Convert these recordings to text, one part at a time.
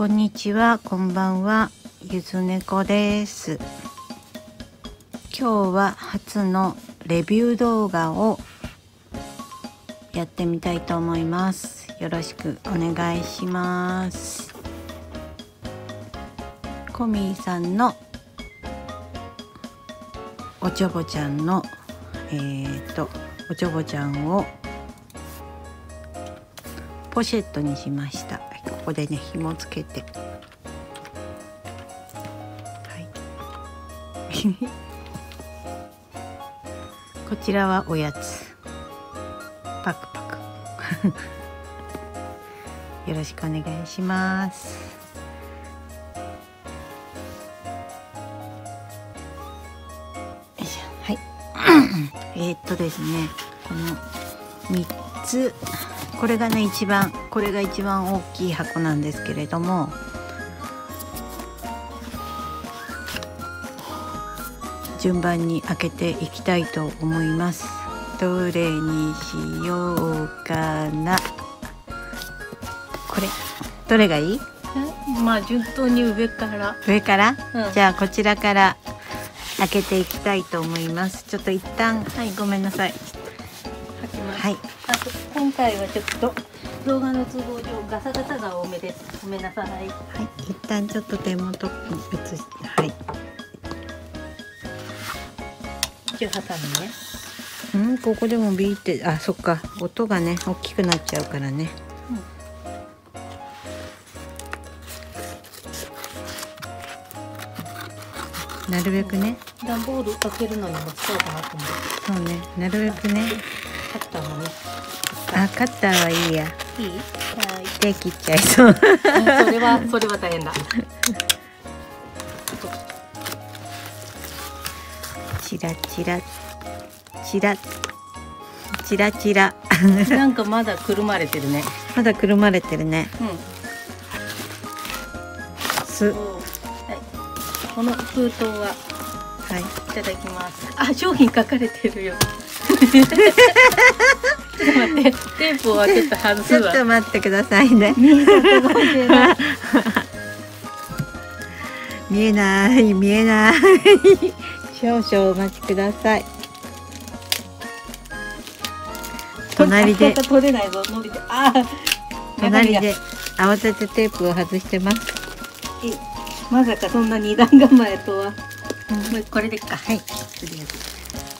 こんにちは、こんばんは、ゆずねこです。今日は初のレビュー動画をやってみたいと思います。よろしくお願いします。コミーさんのおちょぼちゃんのえー、とおちょぼちゃんをポシェットにしましたここでね紐つけて。はい。こちらはおやつ。パクパク。よろしくお願いします。はい。えっとですねこの3つ。これがね一番これが一番大きい箱なんですけれども順番に開けていきたいと思います。どれにしようかな。これどれがいい？まあ順当に上から。上から、うん。じゃあこちらから開けていきたいと思います。ちょっと一旦はいごめんなさい書きます。はいあと今回はちょっと動画の都合上ガサガサが多めです。ごめんなさい。はい一旦ちょっと手元に移しはい一応ハサミね。うんここでもビーってあそっか音がね大きくなっちゃうからねなるべくね段ボール開けるのにも使おうかなと思って。そうねなるべくねカッターもね。あカッターはいいやいい？はい。手切っちゃいそううんそれは それは大変だ。チラチラチラチラチラ なんかまだくるまれてるね。まだくるまれてるねうん。すはい。この封筒ははいいただきます。あ、商品書かれてるよ。ちょっと待って、テープをちょっと外ちすわ。ょっと待ってくださいね見えない。見えない少々お待ちください隣であ取れないぞ、伸びて。隣で慌ててテープを外してますまさかそんな二段構えとは。これでっか。はい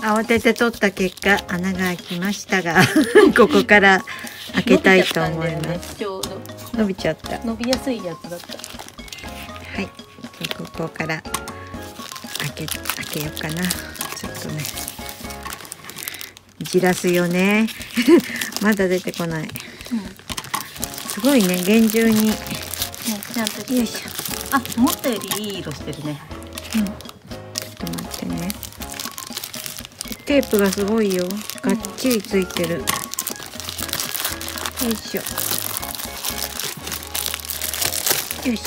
慌てて取った結果穴が開きましたが ここから開けたいと思います。ちょうど伸びちゃった。は伸びやすいやつだった。い。でここから開け開けようかな。ちょっとね。じらすよね。まだ出てこない。うん。ね、すごいね。厳重に。ちゃんとあ、思ったよりいい色してるね。うん、テープがすごいよ。がっちりついてる、よいしょ。よいしょ。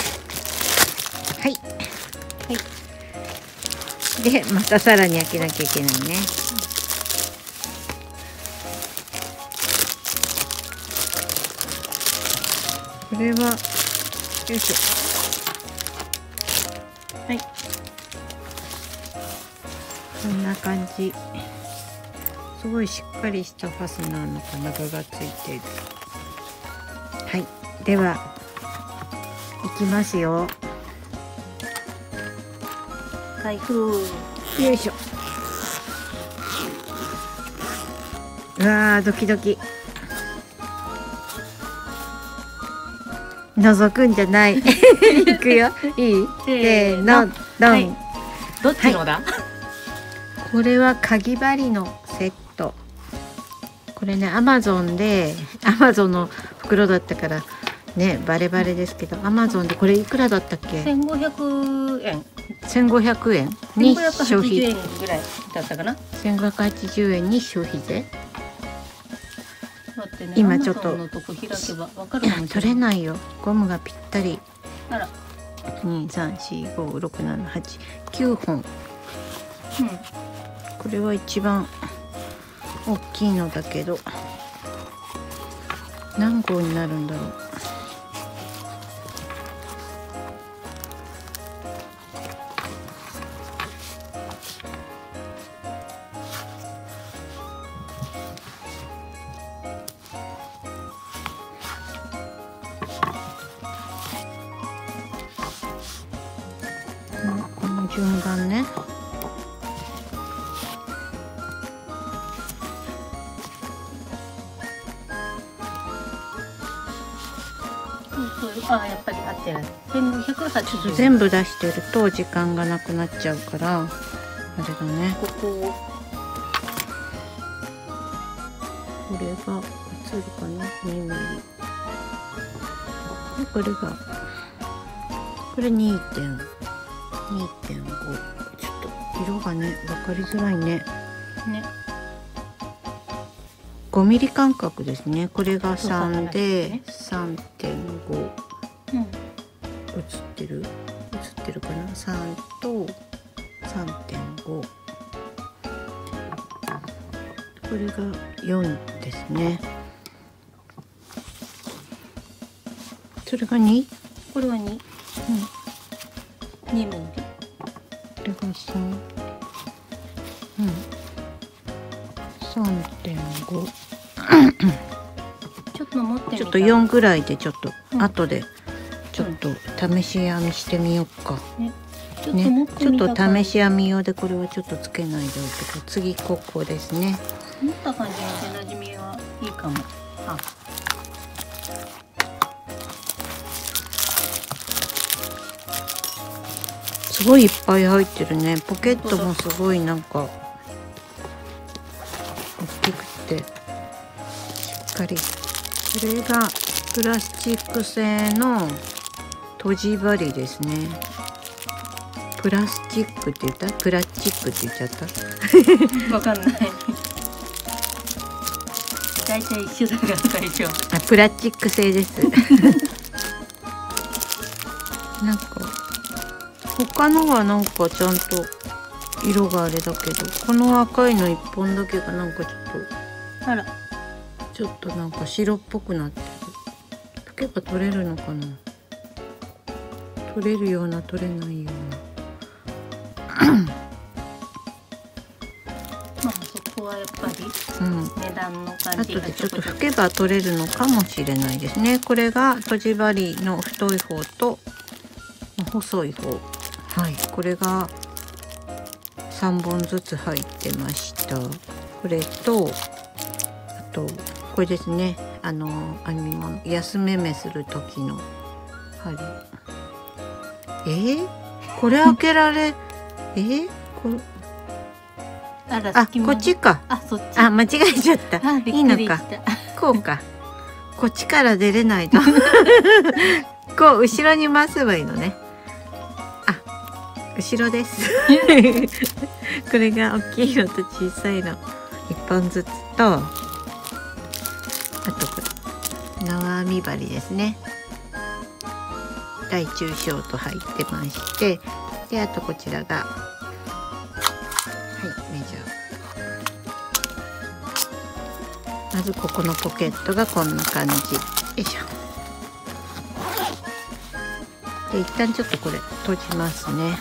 はい。はい。でまたさらに開けなきゃいけないね。これはよいしょな感じ。すごいしっかりしたファスナーの金具がついてる。はい。ではいきますよ。開封。よいしょ。うわードキドキ。覗くんじゃない。いくよ。いい？せーの。ドン、はい。どっちのだ？これはかぎ針のセットこれねアマゾンで アマゾンの袋だったからねバレバレですけどアマゾンでこれいくらだったっけ？千五百円。1500円千に消費円ぐらいだったかな。1580円に消費税？ね、今ちょっと取れない。よゴムがぴったりあら、2345678本うん。これは一番大きいのだけど何号になるんだろう。っぱり合ってる。1580全部出してると時間がなくなっちゃうからあれだね。ここ。をこれが映るかな？2ミリでこれが。これ2.2.5ちょっと色がね分かりづらいね。ね。5ミリ間隔ですね。これがそう3でそ3.5うん映ってる？映ってるかな？3と3.5これが4ですね。それが 2? これは2 2ミリこれが3うん。3.5ちょっと持ってみたちょっと4ぐらいでちょっとうん。後でと試し編みしてみようか。ね。ちょっとね。ちょっと試し編み用でこれはちょっとつけないでおいて次ここですね。持った感じの手なじみはいいかも。あすごいいっぱい入ってるね。ポケットもすごいなんか大きくてしっかり。これがプラスチック製の閉じ針ですね。プラスチックって言った？プラスチックって言っちゃった？わかんない。大体一緒だから大丈夫。あプラスチック製です。なんか他のはなんかちゃんと色があれだけどこの赤いの一本だけがなんかちょっあら。とちょっとなんか白っぽくなってる。拭けば取れるのかな？取れるような取れないよまあそこはやっぱりうなうん値段の感じ後でちょっと拭けば取れるのかもしれないですね。これがとじ針の太い方と細い方。はい。これが3本ずつ入ってました。これとあとこれですね。あの編み物安めめする時の針え？ー、これ開けられ？え？ー、こ？れあらあこっちか。あそっち。あ間違えちゃった。いいのか。こうか。こっちから出れないと。こう後ろに回せばいいのね。あ、後ろです。これが大きいのと小さいの。一本ずつと、あとこれ縄編み針ですね。大中小と入ってまして、であとこちらがはいメジャー。まずここのポケットがこんな感じ。よいしょ。で一旦ちょっとこれ閉じますね。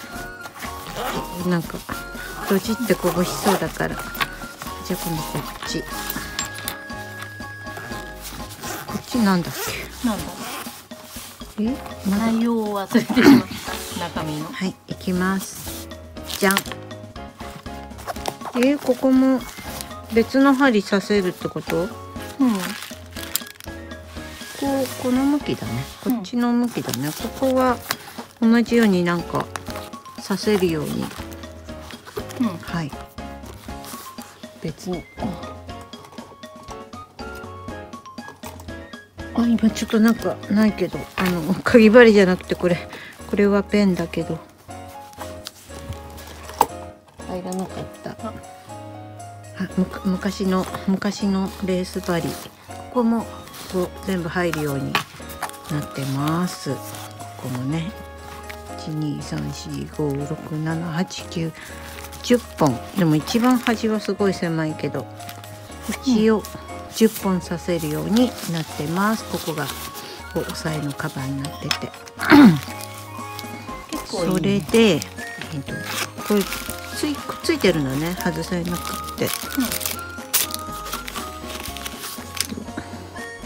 なんか閉じってこぼしそうだから。じゃあ今度こっち。こっちなんだっなんだけえまだ？内容を忘れてしまった。中身の。はい行きます。じゃん。えーここも。別の針刺せるってこと？うん。こうこの向きだね。こっちの向きだね、ここは。同じようになんか。させるように。うん。はい。別にあ今ちょっとなんかないけどあのかぎ針じゃなくてこれこれはペンだけど。入らなかった。あむ昔の昔のレース針。ここもこう全部入るようになってます。ここもね123456789 10本。でも一番端はすごい狭いけど一応10本刺せるようになってます。ここがこう押さえのカバーになってて。それで、えっとこれついくっついてるのね。外せなくって、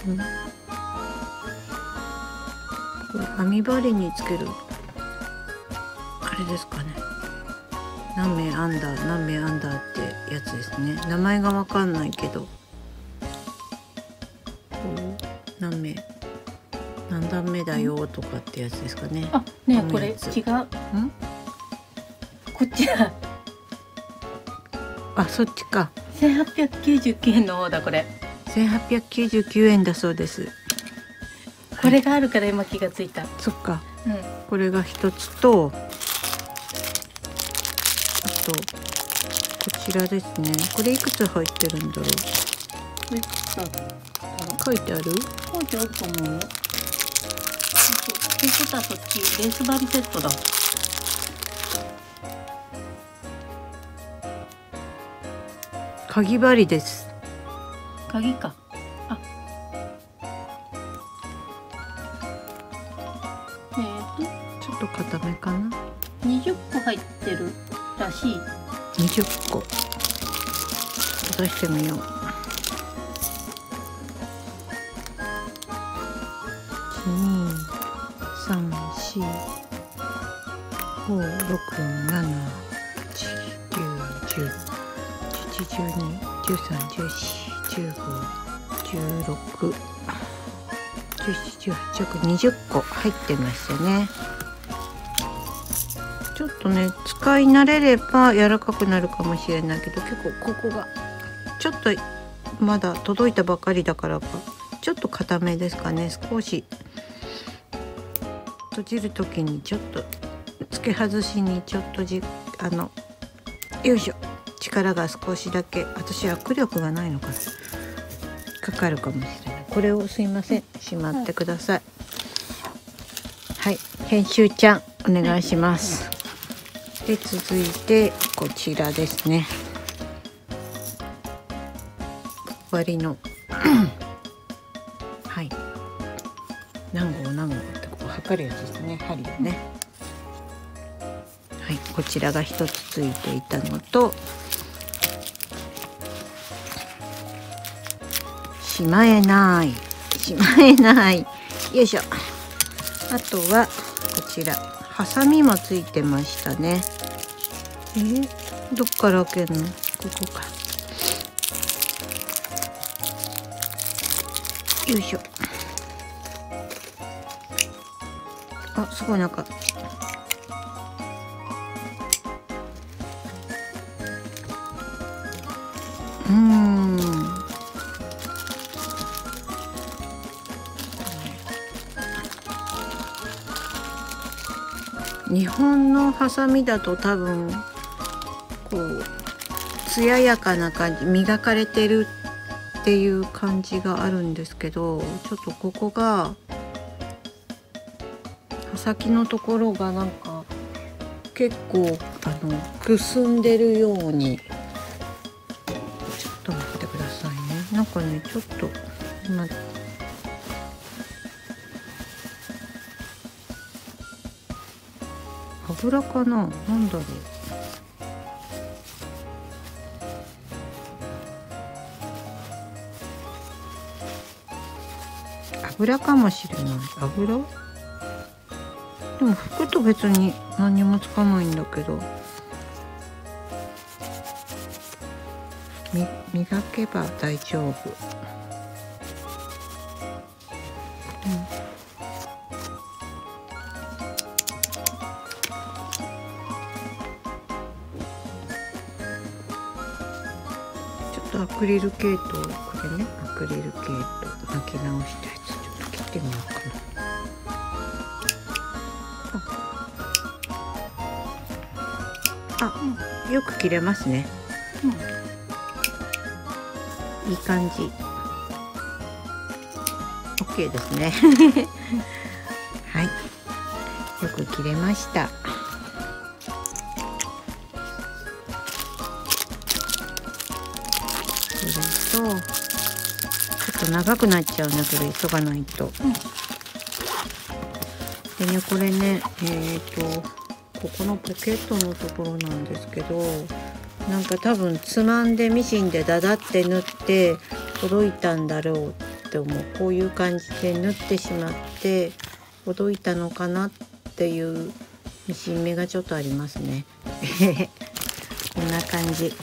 うん、これ網針につけるああれですかね。何名アンダー何名アンダーってやつですね。名前がわかんないけどだよとかってやつですかね。あねこれ違う。こんっちはあそっちか。1899円の方だこれ。1899円だそうです。これがあるから今気がついた、そっか。うん。これが一つとあとこちらですね。これいくつ入ってるんだろう？書いてある？書いてあると思うよってことはそっちレースバリセットだ鍵針です。鍵か。あ。えー、ちょっと固めかな。と20個入ってるらしい。20個。出してみよう13141516171820個入ってますよね。ちょっとね使い慣れれば柔らかくなるかもしれないけど結構ここがちょっとまだ届いたばかりだからかちょっと固めですかね。少し閉じる時にちょっと付け外しにちょっとじあのよいしょ。力が少しだけ私握力がないのかな。かかるかもしれない。これをすいません。しまってください、はい。編集ちゃんお願いします、で続いてこちらですね。割りの。はい。何号何号ってこう測るやつですね。針をね。はい。こちらが一つついていたのとしまえない。しまえない。よいしょ。あとはこちら。ハサミもついてましたね。えーどっから開けるの？ここか。よいしょ。あすごいなんか。うーん。日本のハサミだと多分こう艶やかな感じ磨かれてるっていう感じがあるんですけどちょっとここが刃先のところがなんか結構あのくすんでるように。ちょっと待ってくださいね。なんかねちょっと今油かななんだろう油かもしれない油でも拭くと別に何にもつかないんだけどみ磨けば大丈夫、クリル系統これねアクリル系統巻き直したやつちょっと切ってみようかな。あ、よく切れますね。いい感じ。OK ですね。はい。よく切れました。っと長くなっちゃうねこれ急がないと、でねこれねえっ、とここのポケットのところなんですけどなんか多分つまんでミシンでダダって縫って届いたんだろうって思う。こういう感じで縫ってしまって届いたのかなっていうミシン目がちょっとありますね。こんな感じ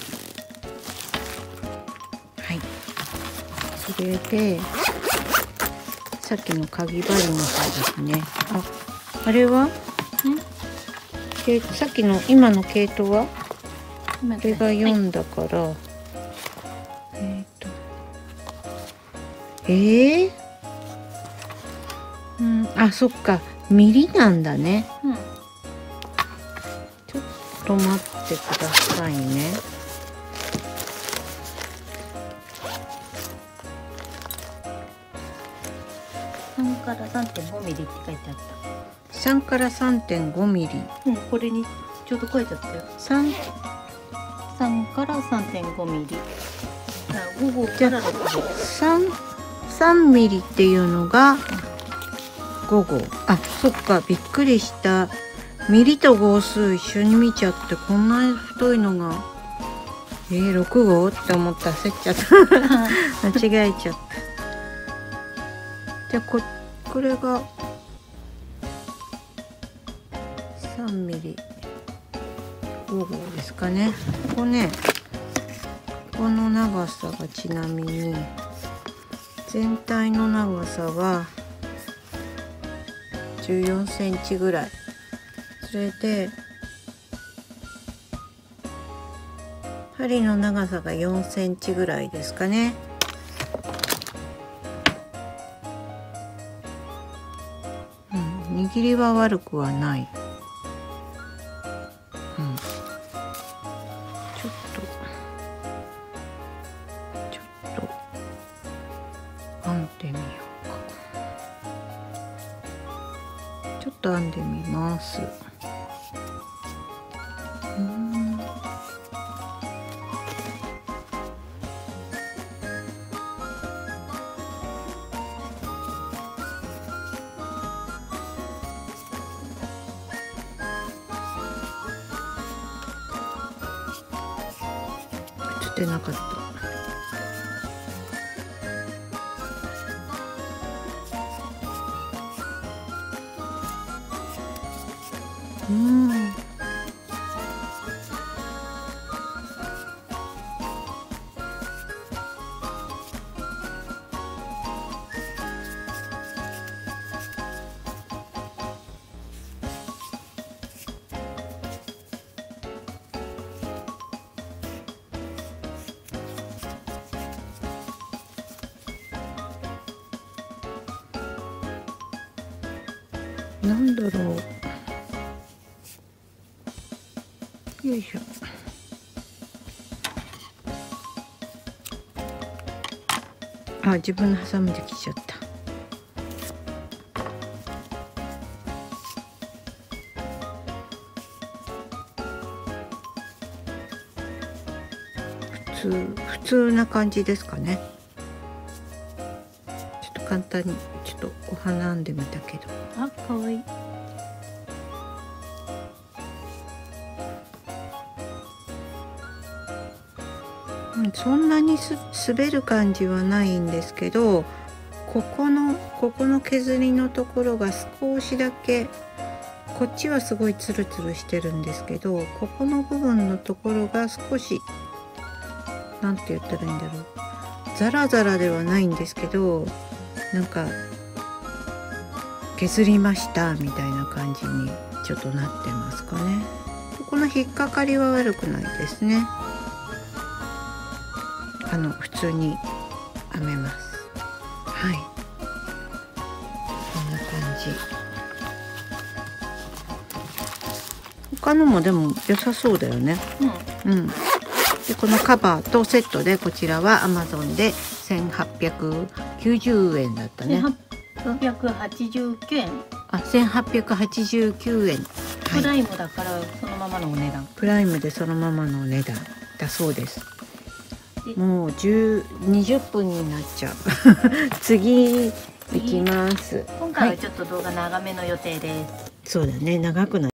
それでさっきのかぎ針の方ですね。ああれは？けさっきの今の系統は？今これが4だから、えっ、と。えー、うん。あそっか。ミリなんだね。うん。ちょっと待ってくださいねミリって書いてあっ3から3.5ミリ。たうんこれにちょうど書いてあったよ。3三から三点五ミリ。あ五号から六号。3 3ミリっていうのが。5号。あそっか。びっくりした。ミリと号数一緒に見ちゃってこんな太いのが。えー、6号って思って焦っちゃった。間違えちゃった。じゃあここれが3ミリ。5号ですかね。ここねこの長さがちなみに全体の長さは14センチぐらい。それで針の長さが4センチぐらいですかね。切りは悪くはない。映ってなかった。なんだろう。よいしょ。あ自分のハサミで切っちゃった。普通普通な感じですかね。簡単にちょっとお花編んでみたけど。あ可愛い。うんそんなにす滑る感じはないんですけどここのここの削りのところが少しだけこっちはすごいツルツルしてるんですけどここの部分のところが少しなんて言ったらいいんだろう。ザラザラではないんですけどなんか削りましたみたいな感じにちょっとなってますかね。この引っかかりは悪くないですね。あの普通に編めます。はい。こんな感じ。他のもでも良さそうだよね。うん。うん。でこのカバーとセットでこちらは Amazon で1890円だったね。千八百八十九円。あ1889円。プライムだからそのままのお値段。プライムでそのままのお値段だそうです。でもう10 20分になっちゃう。次行きます。今回はちょっと動画長めの予定です、そうだね。長くな